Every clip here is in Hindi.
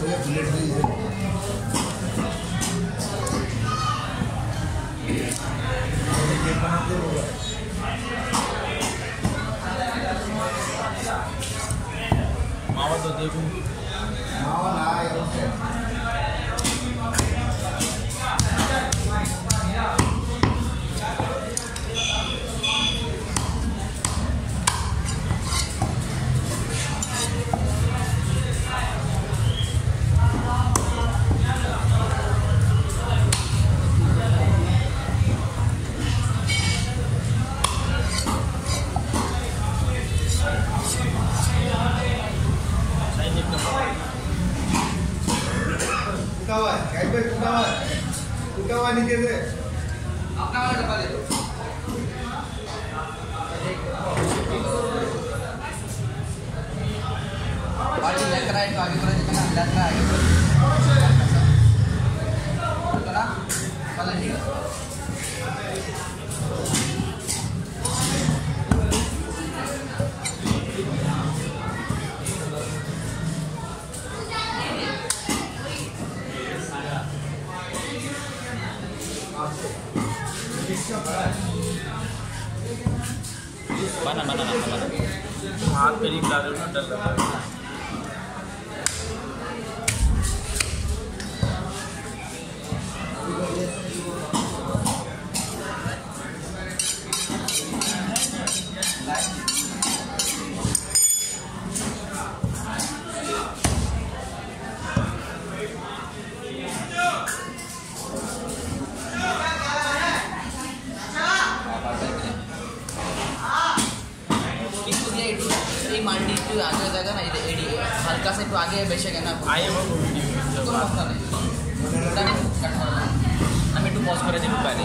भैया प्लेट भी है मावा तो देखो। नीचे से अपना वाला डब्बा दे दो बाल्टी लग रहा है तो आगे बढ़ो, जितना लग रहा है। आगे बढ़ो तो ना चलो ठीक है बना बना बना हाथ करीब ला रहे हो ना डर लग रहा है। ক্লাসে একটু আগে বেশি কেনা? কোনো কথা নেই। হ্যাঁ। আমি একটু পজ করে দিতে পারি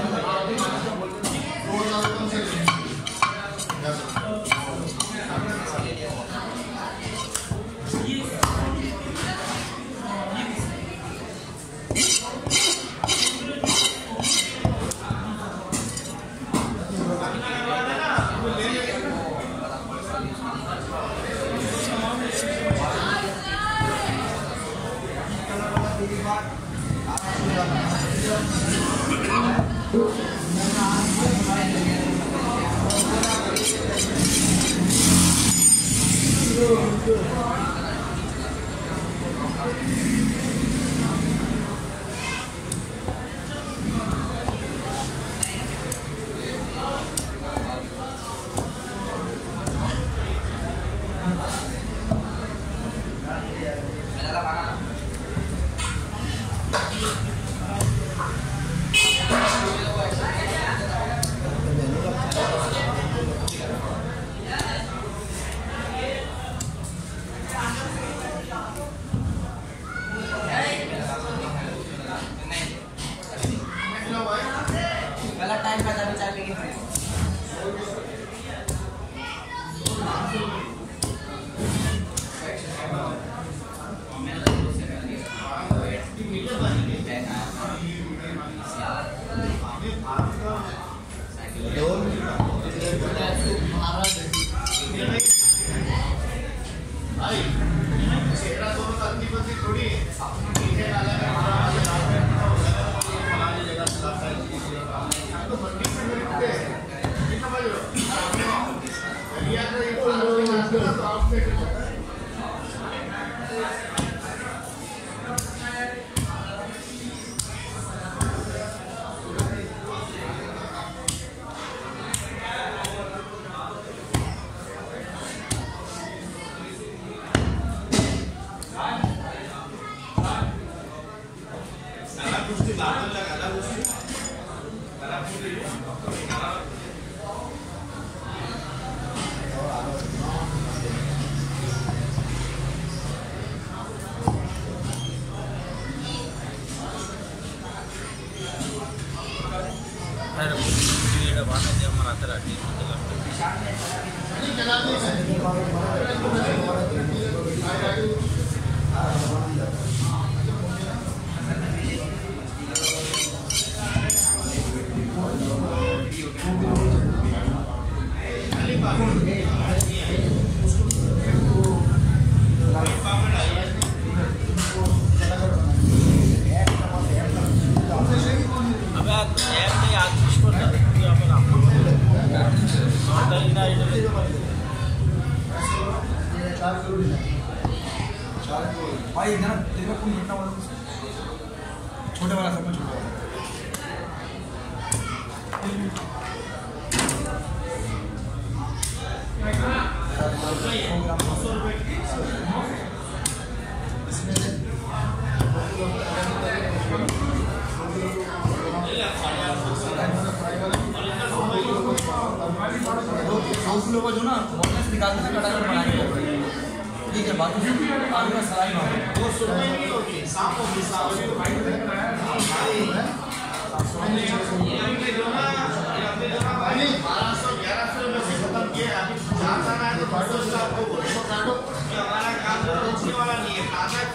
गलत टाइम का दबी चाय लेके अरे ये बात है हमारा का जो ना बोनस निकाल के कटाकर बना के ठीक है, बाकी आलू का सलाई मारो